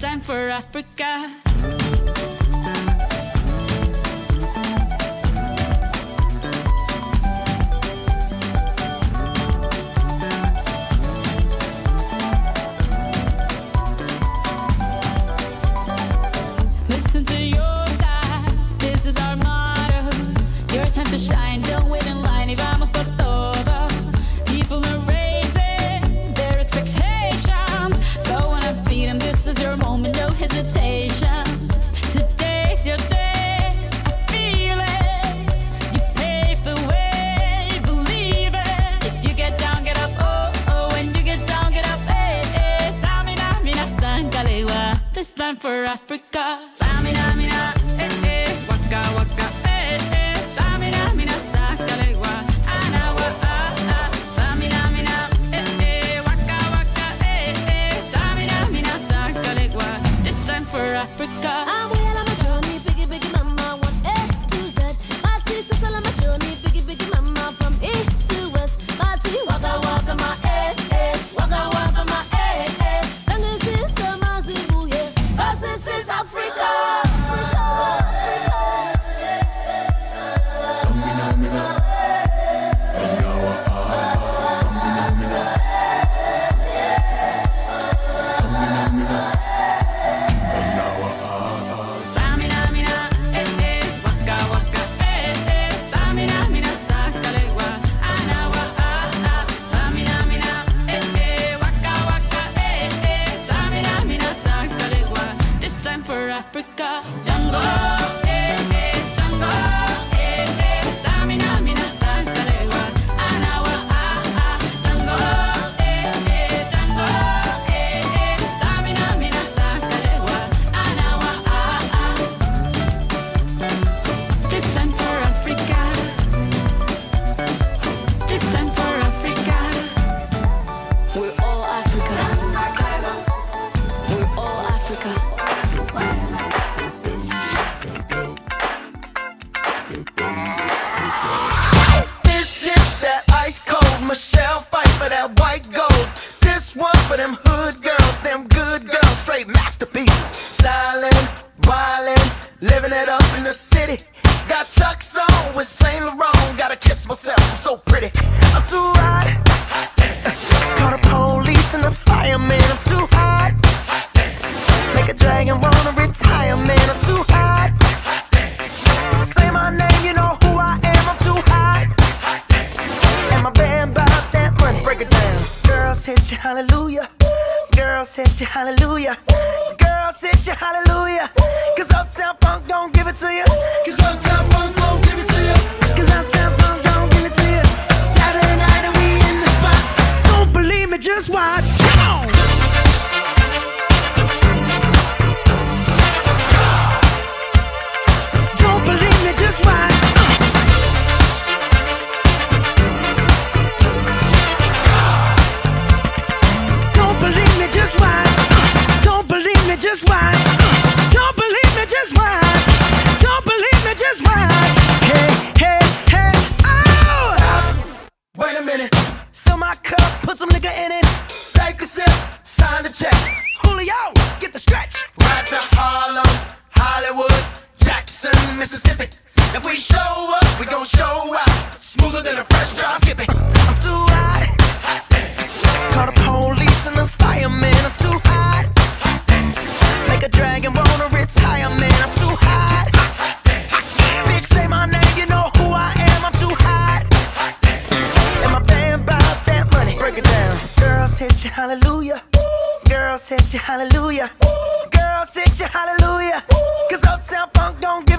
time for Africa. Africa. girl, sit your hallelujah. Cause Uptown Funk don't give it to you. Cause Uptown Funk Fill my cup, put some nigga in it.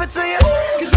it to you. Cause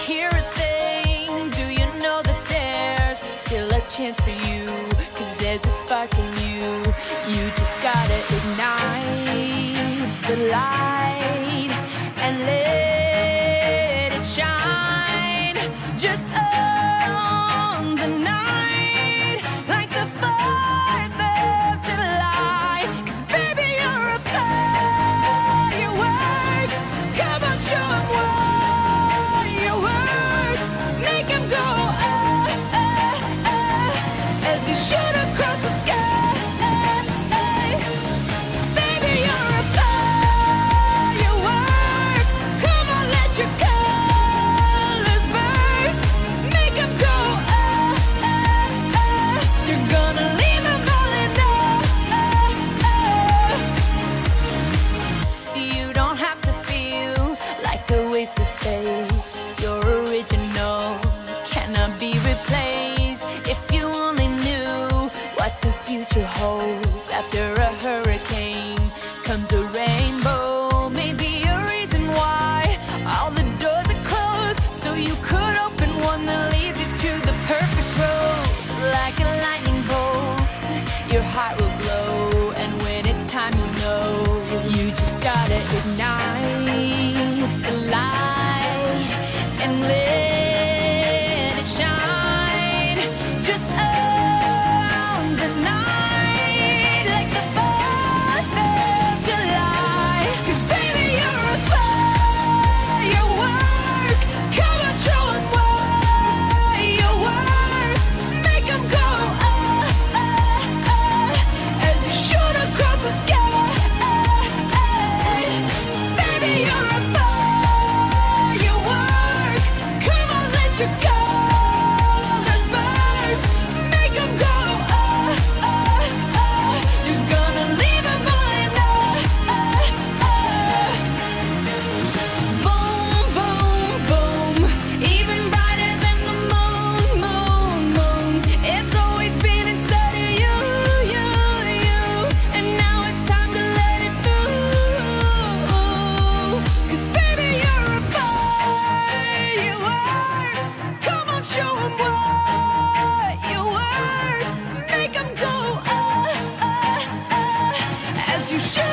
hear a thing, do you know that there's still a chance for you? Cause there's a spark in you. You just gotta ignite the light and live. midnight. you should.